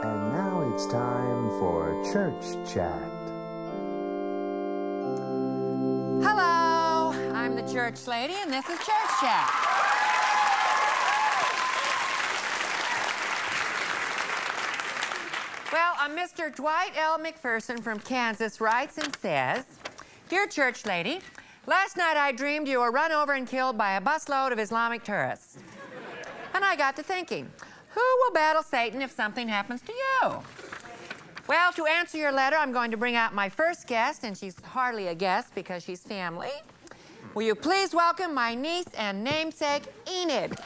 And now it's time for Church Chat. Hello, I'm the church lady, and this is Church Chat. Well, uh, Mr. Dwight L. McPherson from Kansas writes and says, Dear church lady, last night I dreamed you were run over and killed by a busload of Islamic tourists. And I got to thinking, who will battle Satan if something happens to you? Well, to answer your letter, I'm going to bring out my first guest, and she's hardly a guest because she's family. Will you please welcome my niece and namesake, Enid?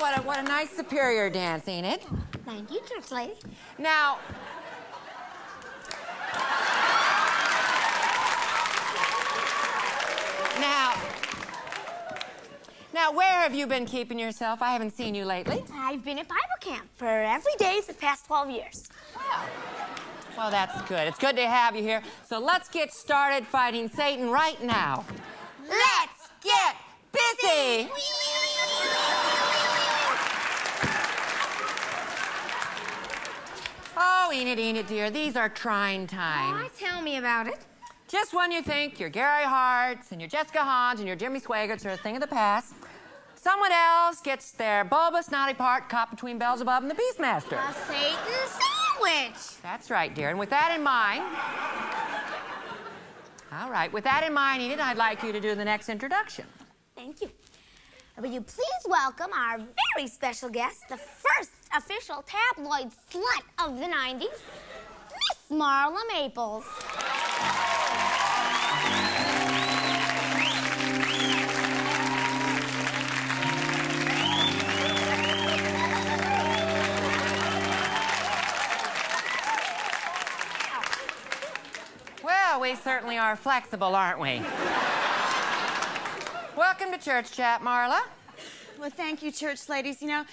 What a, what a nice superior dance, Enid. Thank you, church lady. Now, now, now, where have you been keeping yourself? I haven't seen you lately. I've been at Bible camp for every day for the past 12 years. Well, that's good. It's good to have you here. So let's get started fighting Satan right now. Let's get busy. Oh, Enid, Enid, dear, these are trying times. Why tell me about it? Just when you think your Gary Harts and your Jessica Hahns and your Jimmy Swaggarts are a thing of the past, someone else gets their bulbous naughty part caught between Beelzebub and the Beastmaster. A Satan sandwich. That's right, dear. And with that in mind, all right, with that in mind, Enid, I'd like you to do the next introduction. Thank you. Will you please welcome our very special guest, the official tabloid slut of the 90s, Miss Marla Maples. Well, we certainly are flexible, aren't we? Welcome to Church Chat, Marla. Well, thank you, church ladies. You know,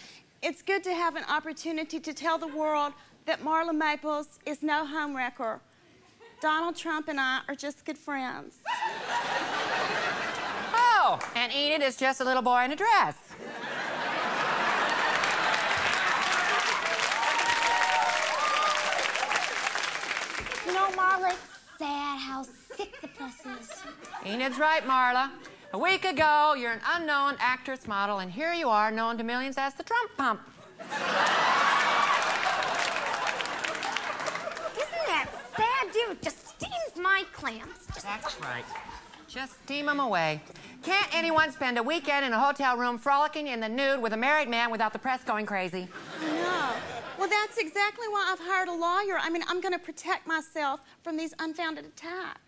it's good to have an opportunity to tell the world that Marla Maples is no home wrecker. Donald Trump and I are just good friends. Oh, and Enid is just a little boy in a dress. You know, Marla, it's sad how sick the press is. Enid's right, Marla. A week ago, you're an unknown actress model, and here you are, known to millions as the Trump Pump. Isn't that sad, dude? Just steams my clams. Just That's right. Just steam them away. Can't anyone spend a weekend in a hotel room frolicking in the nude with a married man without the press going crazy? No. Well, that's exactly why I've hired a lawyer. I mean, I'm going to protect myself from these unfounded attacks.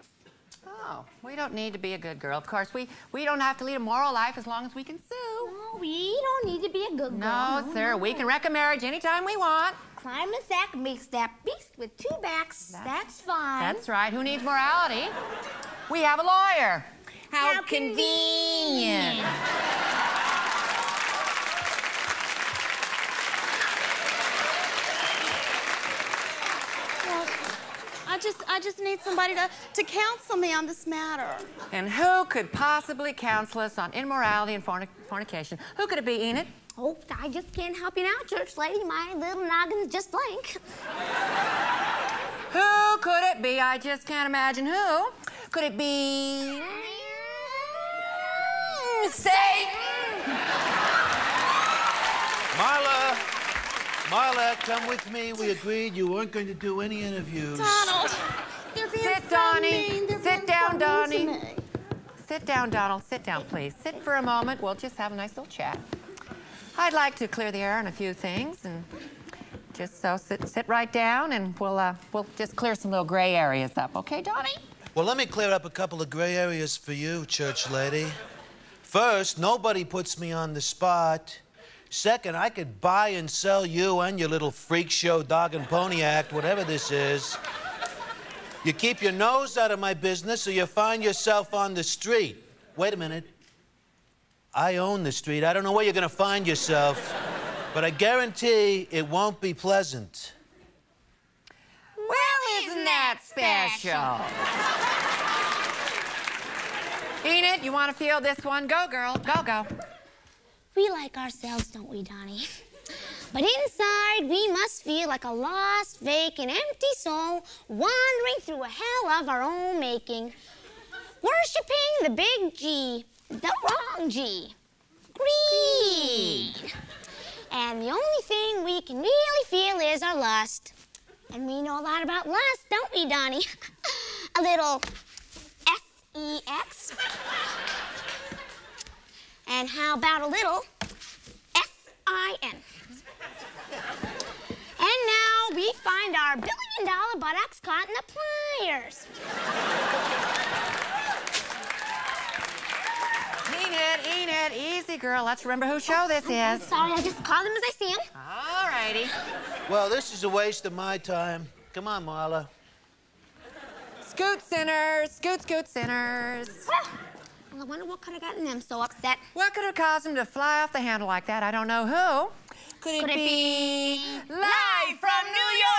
Oh, we don't need to be a good girl. Of course, we, we don't have to lead a moral life as long as we can sue. No, we don't need to be a good girl. No, sir. We can wreck a marriage anytime we want. Climb a sack makes that beast with two backs. That's, fine. That's right. Who needs morality? We have a lawyer. How, How convenient. Well, I just, I just need somebody to, to counsel me on this matter. And who could possibly counsel us on immorality and fornic- fornication? Who could it be, Enid? Oh, I just can't help you now, church lady. My little noggin's just blank. Who could it be? I just can't imagine who. Could it be Satan? Marla, Marla, come with me. We agreed you weren't going to do any interviews. Donald, they're being Sit, so Donnie. mean. They're Sit being down, so Donnie. Sit down, Donald. Sit down, please. Sit for a moment. We'll just have a nice little chat. I'd like to clear the air on a few things, and just so sit, sit right down, and we'll uh, we'll just clear some little gray areas up, okay, Donnie? Well, let me clear up a couple of gray areas for you, church lady. First, nobody puts me on the spot. Second, I could buy and sell you and your little freak show dog and pony act, whatever this is. You keep your nose out of my business or you find yourself on the street. Wait a minute. I own the street. I don't know where you're going to find yourself, but I guarantee it won't be pleasant. Well, isn't that special? Enid, you want to feel this one? Go, girl. Go, go. We like ourselves, don't we, Donnie? But inside, we must feel like a lost, vacant, empty soul wandering through a hell of our own making, worshiping the big G, the wrong G, greed. And the only thing we can really feel is our lust. And we know a lot about lust, don't we, Donnie? a little S-E-X. And how about a little S-I-N? And now we find our billion dollar buttocks caught in the pliers. Enid, Enid, easy, girl. Let's remember whose show this oh, I'm is. sorry, I just call them as I see them. All righty. Well, this is a waste of my time. Come on, Marla. Scoot sinners, scoot, scoot sinners. Well, I wonder what could have gotten them so upset. What could have caused them to fly off the handle like that? I don't know who. Could it, Could it be be live from New York? It's Saturday night.